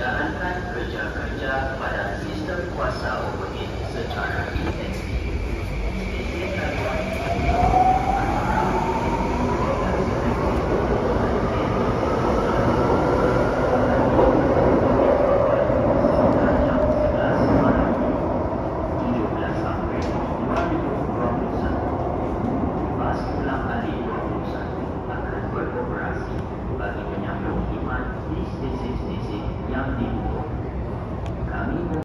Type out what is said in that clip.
menjalankan kerja-kerja pada sistem kuasa umum. people.